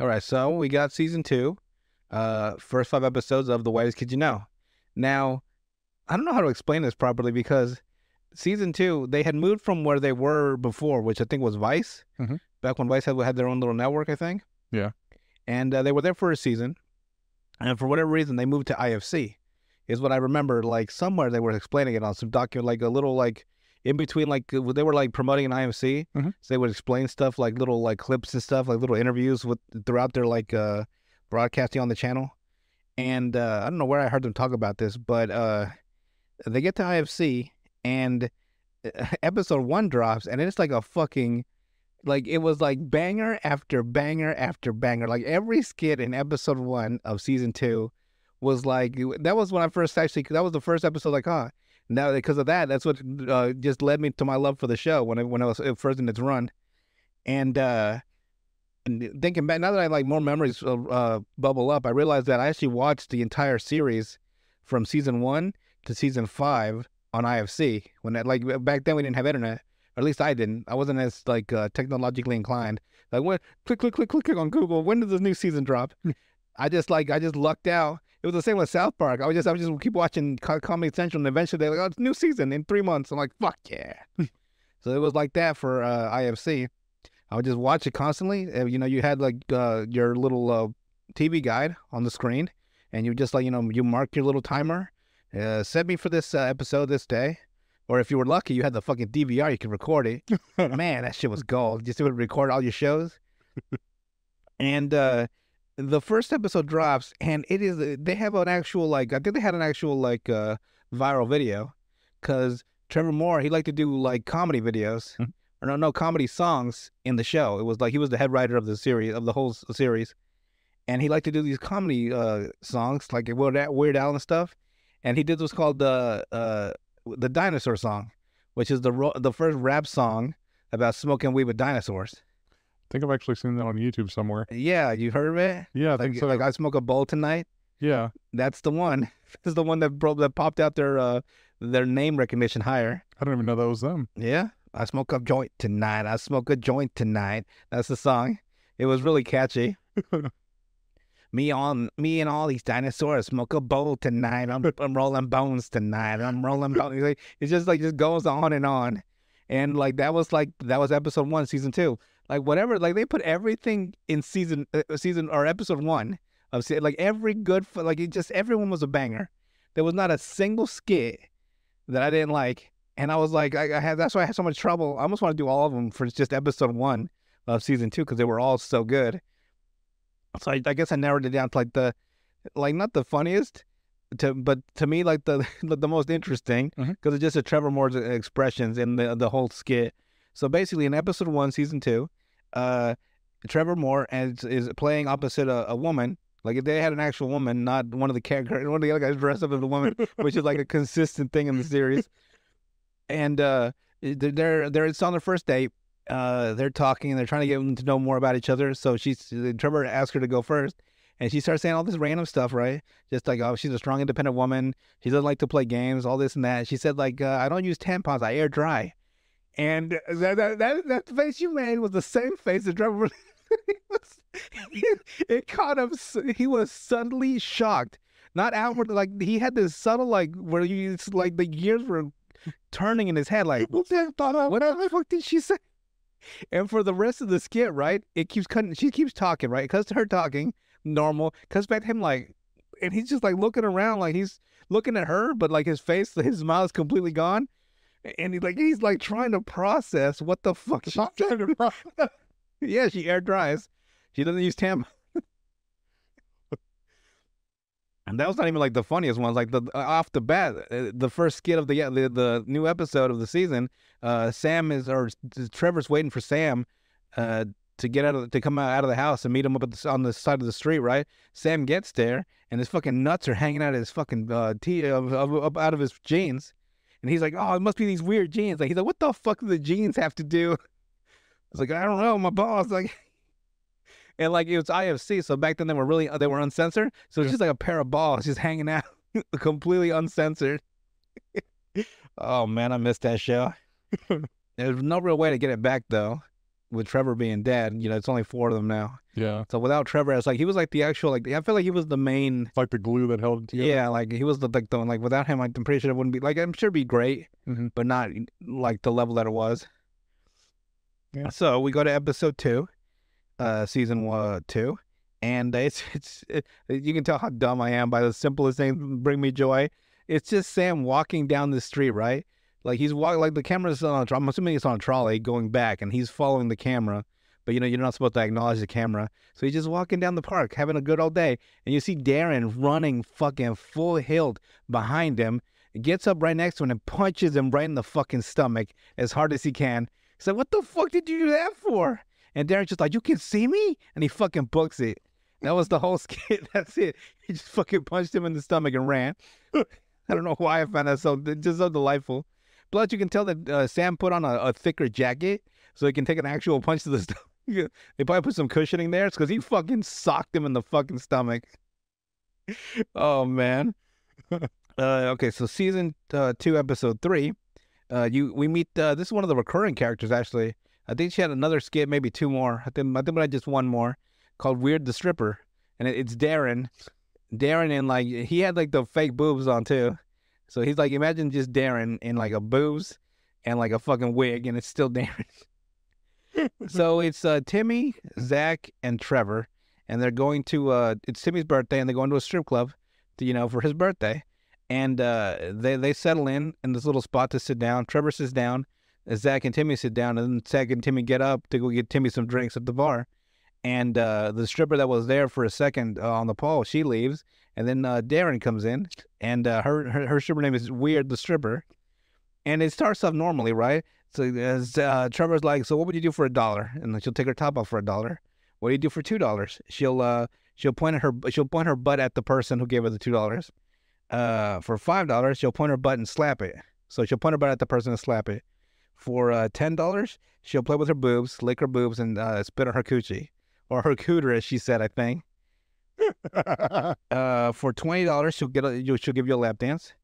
All right, so we got season two, uh, first five episodes of The Whitest Kid You Know. Now, I don't know how to explain this properly because season two, they had moved from where they were before, which I think was Vice, Mhm. back when Vice had, had their own little network, I think. Yeah. And uh, they were there for a season, and for whatever reason, they moved to IFC, is what I remember. Like somewhere they were explaining it on some document, like a little like in between, like uh, they were like promoting an IFC, Mhm. so they would explain stuff like little like clips and stuff, like little interviews with throughout their like uh broadcasting on the channel. And uh, I don't know where I heard them talk about this, but uh, they get to IFC and uh, episode one drops, and it's like a fucking like it was like banger after banger after banger. Like every skit in episode one of season two was like that was when I first actually that was the first episode like huh. Now because of that, that's what uh, just led me to my love for the show when I when I was uh, first in its run, and uh, and thinking back now that I like more memories uh, uh, bubble up, I realized that I actually watched the entire series from season one to season five on IFC. When that, like back then we didn't have internet, or at least I didn't. I wasn't as like uh, technologically inclined. Like when click click click click click on Google. When does this new season drop? I just like I just lucked out. It was the same with South Park. I was just I was just keep watching Co- Comedy Central, and eventually they're like, "Oh, it's new season in three months." I'm like, "Fuck yeah!" so it was like that for uh, IFC. I would just watch it constantly. Uh, you know, you had like uh, your little uh, TV guide on the screen, and you just like you know you mark your little timer. Uh, set me for this uh, episode this day, or if you were lucky, you had the fucking DVR. You could record it. Man, that shit was gold. Just would record all your shows. and uh, the first episode drops, and it is they have an actual like I think they had an actual like uh, viral video, because Trevor Moore he liked to do like comedy videos Mhm. or no no comedy songs in the show. It was like he was the head writer of the series of the whole series, and he liked to do these comedy uh, songs like Weird Al, Weird Al and stuff. And he did what's called the uh, the dinosaur song, which is the ro- the first rap song about smoking weed with dinosaurs. I think I've actually seen that on YouTube somewhere. Yeah, you heard of it? Yeah, I Like, think so. like I smoke a bowl tonight. yeah, That's the one. This is the one that bro- that popped out their uh, their name recognition higher. I don't even know that was them. Yeah, I smoke a joint tonight. I smoke a joint tonight. That's the song. It was really catchy. me on me and all these dinosaurs smoke a bowl tonight. I'm I'm rolling bones tonight. I'm rolling bones. Like, It just like just goes on and on, and like that was like that was episode one, season two. Like whatever, like they put everything in season uh, uh, season or episode one of se- like every good like it just everyone was a banger. There was not a single skit that I didn't like, and I was like I, I had that's why I had so much trouble. I almost want to do all of them for just episode one of season two because they were all so good. So I, I guess I narrowed it down to like the, like not the funniest, to but to me like the the most interesting mm-hmm. because it's just a Trevor Moore's uh, expressions in the the whole skit. So basically, in episode one, season two, uh, Trevor Moore is is playing opposite a, a woman. Like if they had an actual woman, not one of the characters, one of the other guys dressed up as a woman, which is like a consistent thing in the series. And uh, they're they're, they're it's on their first date. Uh, they're talking and they're trying to get them to know more about each other. So she's Trevor asked her to go first, and she starts saying all this random stuff, right? Just like oh, she's a strong, independent woman. She doesn't like to play games, all this and that. She said like uh, I don't use tampons, I air dry. And that that that, that face you made was the same face that Trevor. really- it, was, it caught him. He was suddenly shocked, not outwardly. Like he had this subtle like where you it's like the gears were turning in his head. Like what the fuck did she say? And for the rest of the skit, right? It keeps cutting. She keeps talking, right? Cuts to her talking normal. Cuts back to him like, and he's just like looking around, like he's looking at her, but like his face, his smile is completely gone. And he's like, he's like trying to process what the fuck. She yeah, she air dries. She doesn't use tampon. and that was not even like the funniest ones. Like the uh, off the bat, uh, the first skit of the the, the new episode of the season. Uh, Sam is or Trevor's waiting for Sam, uh, to get out of to come out, of the house and meet him up at the, on the side of the street. Right. Sam gets there and his fucking nuts are hanging out of his fucking uh, t- of, of, of, out of his jeans. And he's like, "Oh, it must be these weird jeans." Like he's like, "What the fuck do the jeans have to do?" I was like, "I don't know." My boss like, and like it was IFC, so back then they were really they were uncensored. So it's Yeah. just like a pair of balls just hanging out, completely uncensored. oh man, I missed that show. There's no real way to get it back though. With Trevor being dead. You know, it's only four of them now. Yeah. So without Trevor, it's like he was like the actual like I feel like he was the main. Like the glue that held it together. Yeah, like he was the like the one like without him, like, I'm pretty sure it wouldn't be like I'm sure it'd be great, Mhm. but not like the level that it was. Yeah. So we go to episode two, uh, season one, two, and it's it's it, you can tell how dumb I am by the simplest thing bring me joy. It's just Sam walking down the street, right? Like he's walking, like the camera's on. I'm assuming it's on a trolley going back, and he's following the camera. But you know, you're not supposed to acknowledge the camera, so he's just walking down the park, having a good old day, and you see Darren running fucking full hilt behind him. Gets up right next to him and punches him right in the fucking stomach as hard as he can. He's like, "What the fuck did you do that for?" And Darren's just like, "You can see me," and he fucking books it. That was the whole skit. That's it. He just fucking punched him in the stomach and ran. I don't know why I found that so just so delightful. Plus, you can tell that uh, Sam put on a, a thicker jacket so he can take an actual punch to the stomach. they probably put some cushioning there. It's because he fucking socked him in the fucking stomach. oh man. uh, okay, so season uh, two, episode three. Uh, you we meet. Uh, this is one of the recurring characters actually. I think she had another skit, maybe two more. I think I think I just one more called Weird the Stripper, and it, it's Darren. Darren and like he had like the fake boobs on too. So he's like, imagine just Darren in like a booze and like a fucking wig, and it's still Darren. so it's uh, Timmy, Zach, and Trevor, and they're going to. Uh, it's Timmy's birthday, and they're going to a strip club, to, you know, for his birthday. And uh, they they settle in in this little spot to sit down. Trevor sits down. Zach and Timmy sit down, and then Zach and Timmy get up to go get Timmy some drinks at the bar. And uh, the stripper that was there for a second uh, on the pole, she leaves, and then uh, Darren comes in, and uh, her, her her stripper name is Weird the stripper, and it starts off normally, right? So uh, Trevor's like, so what would you do for a dollar? And she'll take her top off for a dollar. What do you do for two dollars? She'll uh she'll point at her she'll point her butt at the person who gave her the two dollars. For five dollars, she'll point her butt and slap it. So she'll point her butt at the person and slap it. For ten dollars, she'll play with her boobs, lick her boobs, and spit on her coochie or her cooter, as she said, I think. Uh, for twenty dollars, she'll get a, she'll give you a lap dance,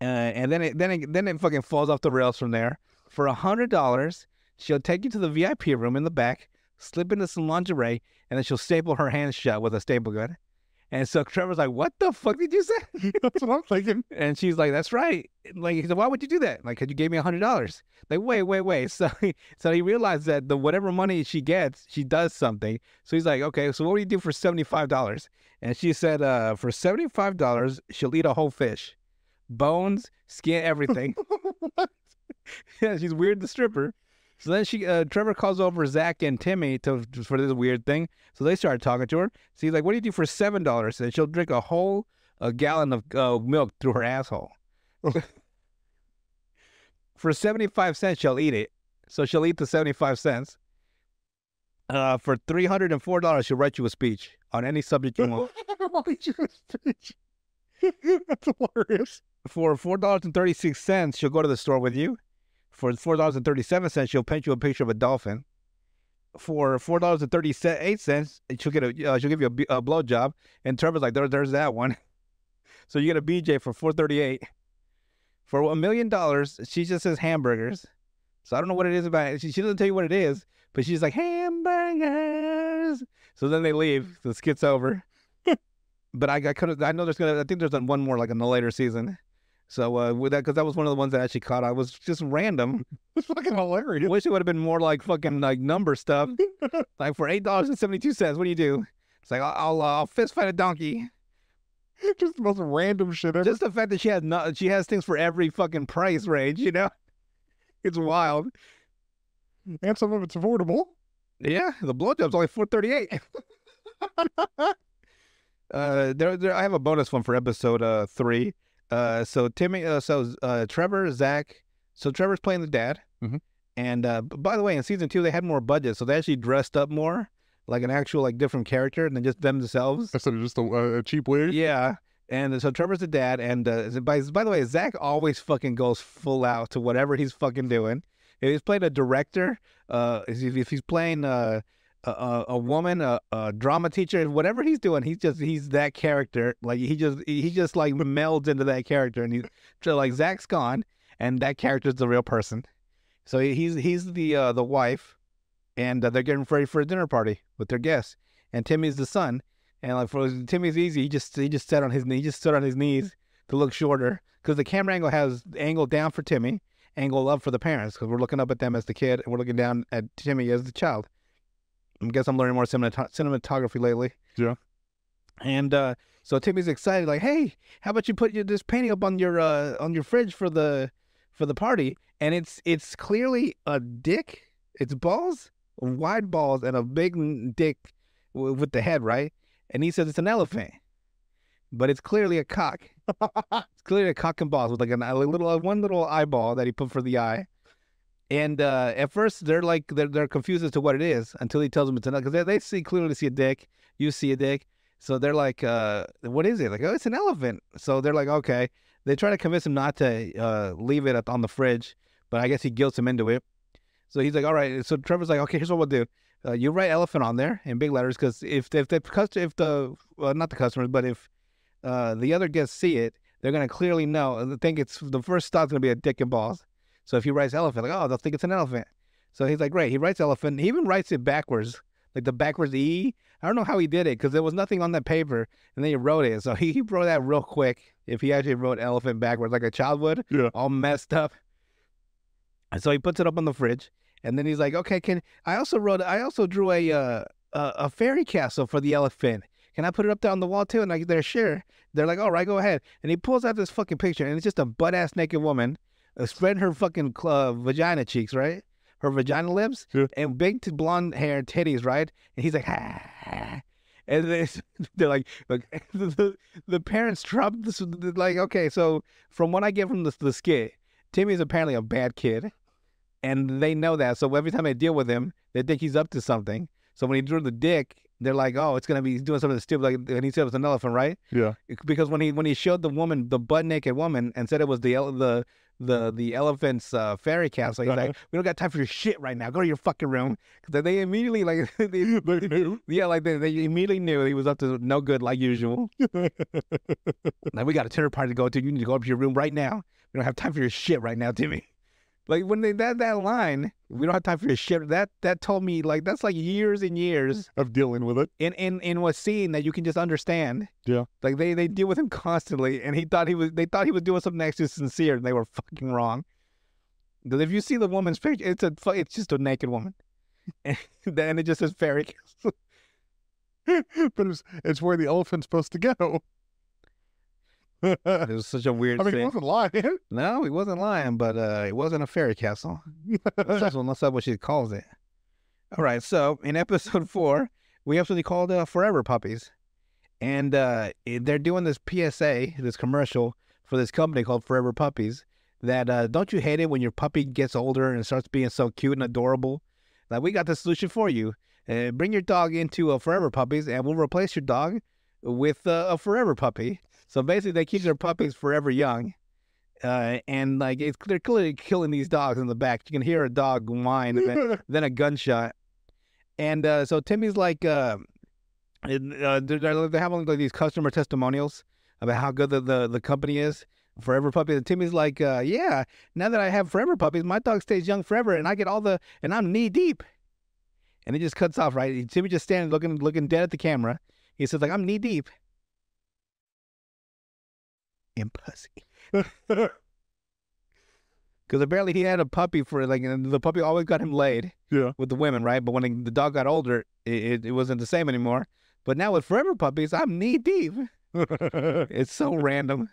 uh, and then it then it then it fucking falls off the rails from there. For a hundred dollars, she'll take you to the VIP room in the back, slip into some lingerie, and then she'll staple her hands shut with a staple gun. And so Trevor's like, "What the fuck did you say?" That's what I'm thinking. And she's like, "That's right." Like, he said, "Why would you do that?" Like, "Cause you gave me a hundred dollars." Like, wait, wait, wait. So, so he realized that the whatever money she gets, she does something. So he's like, "Okay, so what do you do for seventy five dollars?" And she said, "Uh, for seventy five dollars, she'll eat a whole fish, bones, skin, everything." yeah, she's weird, the stripper. So then she, uh, Trevor calls over Zach and Timmy to for this weird thing. So they start talking to her. So he's like, "What do you do for seven dollars?" And she'll drink a whole a gallon of uh, milk through her asshole. for seventy five cents, she'll eat it. So she'll eat the seventy five cents. Uh, for three hundred and four dollars, she'll write you a speech on any subject you want. That's hilarious. For four dollars and thirty six cents, she'll go to the store with you. For four dollars and thirty seven cents, she'll paint you a picture of a dolphin. For four dollars and thirty eight cents, she'll get a uh, she'll give you a, a blow job. And Trevor's like, there, there's that one. so you get a BJ for four thirty eight. For a million dollars, she just says hamburgers. So I don't know what it is about it. She, she doesn't tell you what it is, but she's like hamburgers. So then they leave. The skit's over. but I, I could I know there's gonna I think there's one more like in the later season. So uh, with that, because that was one of the ones that actually caught. I was just random. It's fucking hilarious. Wish it would have been more like fucking like number stuff. like for eight dollars and seventy two cents, what do you do? It's like I'll I'll, uh, I'll fist fight a donkey. Just the most random shit ever. Just the fact that she has not she has things for every fucking price range. You know, it's wild. and some of it's affordable. Yeah, the blowjob's only four thirty eight. uh, there, there. I have a bonus one for episode uh three. Uh, so Timmy, uh, so uh, Trevor, Zach. So Trevor's playing the dad, Mhm. and uh, by the way, in season two they had more budget, so they actually dressed up more like an actual like different character than just themselves. Instead of just a, a cheap wig. Yeah. And so Trevor's the dad, and uh, by by the way, Zach always fucking goes full out to whatever he's fucking doing. If he's playing a director, uh, if if he's playing uh, a a, woman, a, a drama teacher, whatever he's doing, he's just he's that character. Like he just he just like melds into that character, and he's so like Zach's gone, and that character's the real person. So he's he's the uh, the wife, and uh, they're getting ready for a dinner party with their guests. And Timmy's the son, and like for Timmy's easy, he just he just sat on his knee, he just stood on his knees to look shorter because the camera angle has angle down for Timmy, angle up for the parents because we're looking up at them as the kid and we're looking down at Timmy as the child. I guess I'm learning more cinemat- cinematography lately. Yeah. And uh, so Timmy's excited, like, "Hey, how about you put your, this painting up on your uh, on your fridge for the for the party?" And it's it's clearly a dick. It's balls, wide balls, and a big dick w- with the head, right? And he says it's an elephant, but it's clearly a cock. It's clearly a cock and balls with like an, a little one little eyeball that he put for the eye. And uh, at first they're like they're, they're confused as to what it is until he tells them it's another because they, they see clearly see a dick. You see a dick, so they're like, uh, "What is it?" Like, "Oh, it's an elephant." So they're like, "Okay." They try to convince him not to uh, leave it on the fridge, but I guess he guilts him into it. So he's like, "All right." So Trevor's like, "Okay, here's what we'll do. Uh, you write elephant on there in big letters because if if the if the well, not the customers, but if uh, the other guests see it, they're gonna clearly know. and Think it's the first thought's gonna be a dick and balls. So if he writes elephant, like, oh, they'll think it's an elephant. So he's like, great. He writes elephant. He even writes it backwards, like the backwards E. I don't know how he did it because there was nothing on that paper, and then he wrote it. So he, he wrote that real quick. If he actually wrote elephant backwards, like a child would, Yeah. all messed up. And so he puts it up on the fridge, and then he's like, okay, can I also wrote, I also drew a uh, a, fairy castle for the elephant. Can I put it up there on the wall too? And like they're sure. They're like, all right, go ahead. And he pulls out this fucking picture, and it's just a butt ass naked woman uh, spreading her fucking uh, vagina cheeks, right? Her vagina lips Yeah. and big t- blonde hair titties, right? And he's like, ah. And they, they're like, like the, the parents drop this, like, okay, so from what I get from the, the skit, Timmy's apparently a bad kid, and they know that. So every time they deal with him, they think he's up to something. So when he drew the dick, they're like, oh, it's gonna be he's doing something stupid. Like, and he said it was an elephant, right? Yeah. because when he when he showed the woman the butt naked woman and said it was the the the the elephant's uh, fairy castle, he's Uh-huh. like, "We don't got time for your shit right now. Go to your fucking room." Because they immediately like, they, They knew. yeah, like they, they immediately knew he was up to no good like usual. Like, we got a dinner party to go to. You need to go up to your room right now. We don't have time for your shit right now, Timmy. Like when they that that line, we don't have time for your shit. That that told me like that's like years and years of dealing with it. in in in what scene that you can just understand. Yeah. Like they they deal with him constantly, and he thought he was they thought he was doing something actually sincere, and they were fucking wrong. Because if you see the woman's picture, it's a it's just a naked woman, and then it just says fairy. castle. but it's it's where the elephant's supposed to go. It was such a weird I mean, he wasn't lying. No, he wasn't lying, but uh, it wasn't a fairy castle. That's what, that's what she calls it. All right, so in episode four, we have something called uh, Forever Puppies, and uh, they're doing this PSA, this commercial for this company called Forever Puppies. That uh, don't you hate it when your puppy gets older and starts being so cute and adorable? Like we got the solution for you. Uh, bring your dog into a Forever Puppies, and we'll replace your dog with uh, a Forever Puppy. So basically, they keep their puppies forever young uh, and like it's they're clearly killing these dogs in the back. You can hear a dog whine, and then, then a gunshot, and uh, so Timmy's like, uh, uh, they're, they're having like these customer testimonials about how good the the, the company is. Forever Puppies. And Timmy's like, uh, yeah, now that I have Forever Puppies, my dog stays young forever, and I get all the, and I'm knee deep. And he just cuts off, right? Timmy just standing looking looking dead at the camera. He says, like, I'm knee deep in pussy. Because apparently he had a puppy for like, and the puppy always got him laid yeah. with the women, right? But when the dog got older, it, it, it wasn't the same anymore. But now with forever puppies, I'm knee deep. It's so random.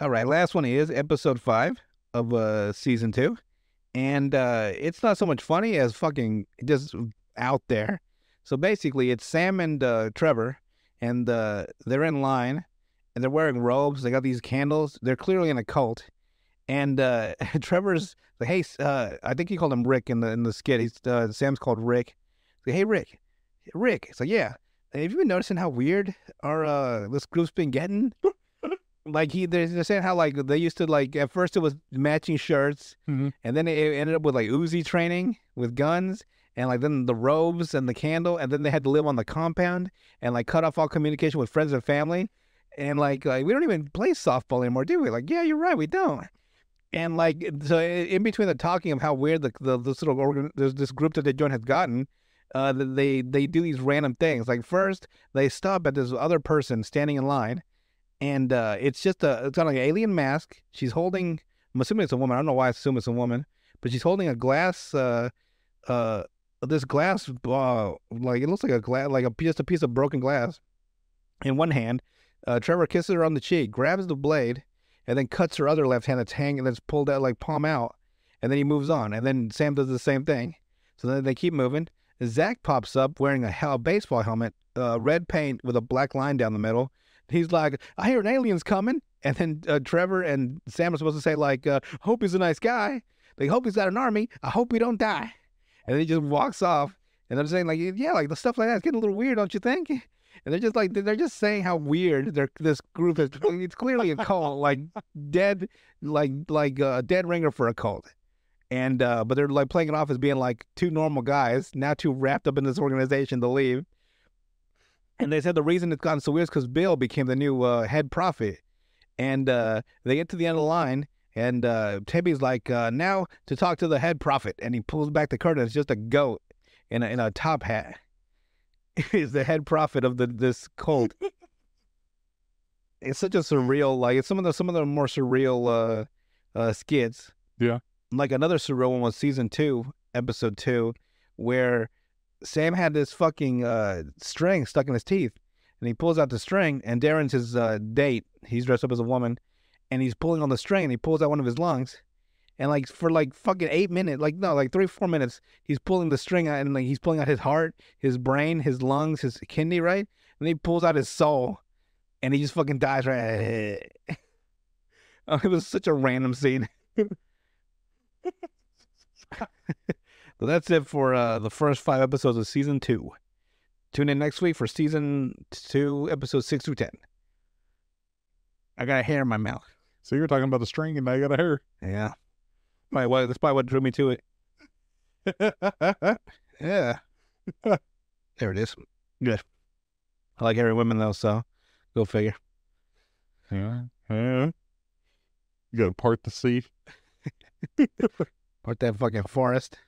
All right, last one is episode five of uh season two, and uh it's not so much funny as fucking just out there. So basically, it's Sam and uh, Trevor, and uh, they're in line, and they're wearing robes. They got these candles. They're clearly in a cult, and uh, Trevor's like, "Hey, uh, I think he called him Rick in the in the skit. He's uh, Sam's called Rick. He's like, hey, Rick, Rick. It's like, yeah. Have you been noticing how weird our uh this group's been getting? like he, they're, they're saying how like they used to like at first it was matching shirts, Mhm. and then it ended up with like Uzi training with guns, and like then the robes and the candle, and then they had to live on the compound and like cut off all communication with friends and family, and like like we don't even play softball anymore, do we? Like, yeah, you're right, we don't. And like so, in between the talking of how weird the, the this little organ, there's this group that they joined has gotten, uh, they they do these random things. Like first, they stop at this other person standing in line, and uh, it's just a it's got like an alien mask. She's holding. I'm assuming it's a woman. I don't know why I assume it's a woman, but she's holding a glass. Uh, uh, this glass, uh, like it looks like a glass, like a just a piece of broken glass, in one hand. Uh, Trevor kisses her on the cheek, grabs the blade, and then cuts her other left hand that's hanging, that's pulled out like palm out, and then he moves on. And then Sam does the same thing. So then they keep moving. Zach pops up wearing a, hel- baseball helmet, uh, red paint with a black line down the middle. He's like, "I hear an alien's coming," and then uh, Trevor and Sam are supposed to say like, uh, "Hope he's a nice guy. They hope he's got an army. I hope he don't die." And then he just walks off. And I'm saying like, "Yeah, like the stuff like that's getting a little weird, don't you think?" And they're just like they're just saying how weird their this group is. It's clearly a cult, like dead, like like a dead ringer for a cult. And uh, but they're like playing it off as being like two normal guys, now too wrapped up in this organization to leave. And they said the reason it's gotten so weird is because Bill became the new uh, head prophet. And uh, they get to the end of the line, and uh, like, uh, now to talk to the head prophet. And he pulls back the curtain. It's just a goat in a, in a top hat. Is the head prophet of the this cult. it's such a surreal, like it's some of the some of the more surreal uh, uh, skits. Yeah. Like another surreal one was season two, episode two, where Sam had this fucking uh, string stuck in his teeth, and he pulls out the string, and Darren's his uh, date. He's dressed up as a woman, and he's pulling on the string, and he pulls out one of his lungs, and like for like fucking eight minutes, like no, like three four minutes, he's pulling the string out, and like he's pulling out his heart, his brain, his lungs, his kidney, right, and then he pulls out his soul, and he just fucking dies right. oh, it was such a random scene. So that's it for uh, the first five episodes of season two. Tune in next week for season two, episodes six through ten. I got a hair in my mouth. So you're talking about the string, and I got a hair. Yeah. Probably what, that's probably what drew me to it. Yeah. there it is. Good. I like hairy women though, so go figure. yeah, yeah. You got to part the sea. Part that fucking forest.